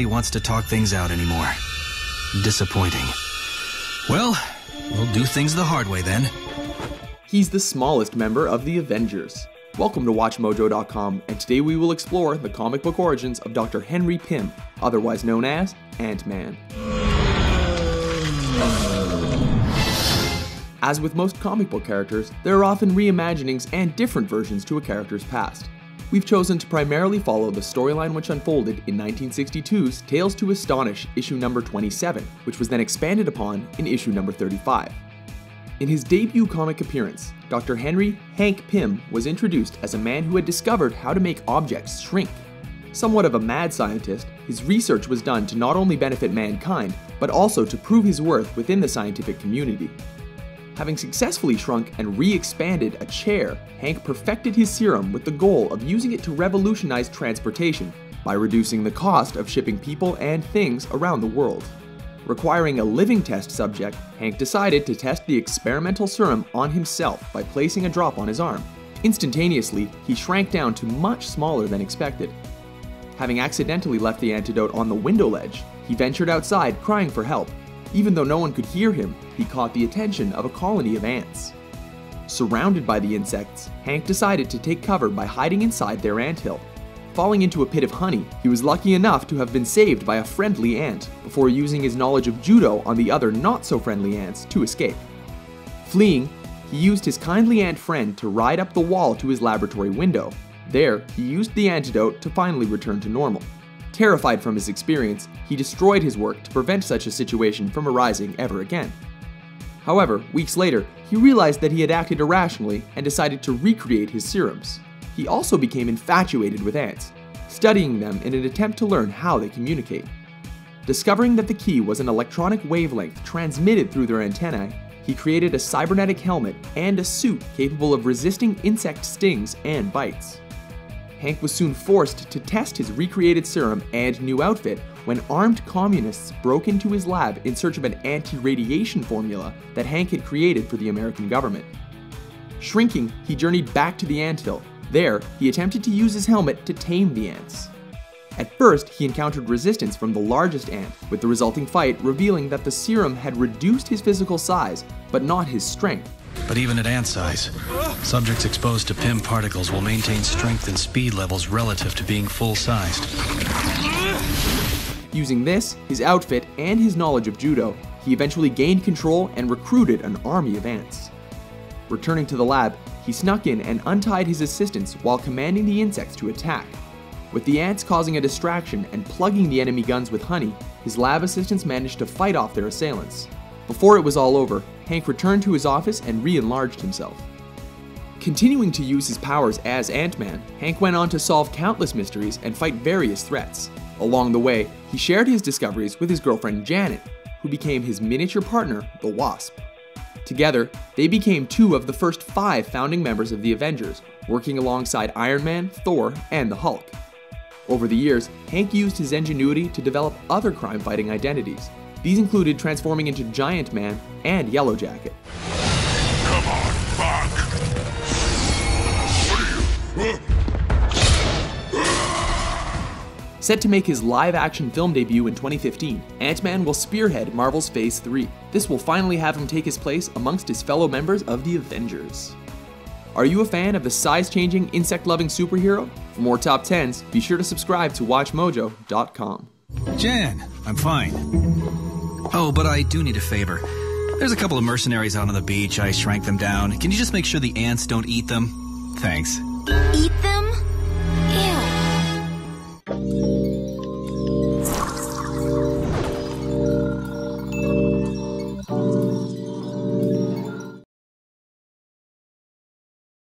nobody wants to talk things out anymore. Disappointing. Well, we'll do things the hard way then. He's the smallest member of the Avengers. Welcome to WatchMojo.com, and today we will explore the comic book origins of Dr. Henry Pym, otherwise known as Ant Man. As with most comic book characters, there are often reimaginings and different versions to a character's past. We've chosen to primarily follow the storyline which unfolded in 1962's Tales to Astonish issue number 27, which was then expanded upon in issue number 35. In his debut comic appearance, Dr. Henry Hank Pym was introduced as a man who had discovered how to make objects shrink. Somewhat of a mad scientist, his research was done to not only benefit mankind, but also to prove his worth within the scientific community. Having successfully shrunk and re expanded a chair, Hank perfected his serum with the goal of using it to revolutionize transportation by reducing the cost of shipping people and things around the world. Requiring a living test subject, Hank decided to test the experimental serum on himself by placing a drop on his arm. Instantaneously, he shrank down to much smaller than expected. Having accidentally left the antidote on the window ledge, he ventured outside crying for help even though no one could hear him, he caught the attention of a colony of ants. Surrounded by the insects, Hank decided to take cover by hiding inside their anthill. Falling into a pit of honey, he was lucky enough to have been saved by a friendly ant before using his knowledge of judo on the other not so friendly ants to escape. Fleeing, he used his kindly ant friend to ride up the wall to his laboratory window. There, he used the antidote to finally return to normal. Terrified from his experience, he destroyed his work to prevent such a situation from arising ever again. However, weeks later, he realized that he had acted irrationally and decided to recreate his serums. He also became infatuated with ants, studying them in an attempt to learn how they communicate. Discovering that the key was an electronic wavelength transmitted through their antennae, he created a cybernetic helmet and a suit capable of resisting insect stings and bites. Hank was soon forced to test his recreated serum and new outfit when armed communists broke into his lab in search of an anti radiation formula that Hank had created for the American government. Shrinking, he journeyed back to the anthill. There, he attempted to use his helmet to tame the ants. At first, he encountered resistance from the largest ant, with the resulting fight revealing that the serum had reduced his physical size, but not his strength. But even at ant size, subjects exposed to Pym particles will maintain strength and speed levels relative to being full-sized. Using this, his outfit, and his knowledge of judo, he eventually gained control and recruited an army of ants. Returning to the lab, he snuck in and untied his assistants while commanding the insects to attack. With the ants causing a distraction and plugging the enemy guns with honey, his lab assistants managed to fight off their assailants. Before it was all over, Hank returned to his office and re enlarged himself. Continuing to use his powers as Ant Man, Hank went on to solve countless mysteries and fight various threats. Along the way, he shared his discoveries with his girlfriend Janet, who became his miniature partner, the Wasp. Together, they became two of the first five founding members of the Avengers, working alongside Iron Man, Thor, and the Hulk. Over the years, Hank used his ingenuity to develop other crime fighting identities, these included transforming into Giant Man and Yellow Jacket. Come on, fuck! Set to make his live action film debut in 2015, Ant Man will spearhead Marvel's Phase 3. This will finally have him take his place amongst his fellow members of the Avengers. Are you a fan of the size changing, insect loving superhero? For more top 10s, be sure to subscribe to WatchMojo.com. Jan, I'm fine. Oh, but I do need a favor. There's a couple of mercenaries out on the beach. I shrank them down. Can you just make sure the ants don't eat them? Thanks. Eat them?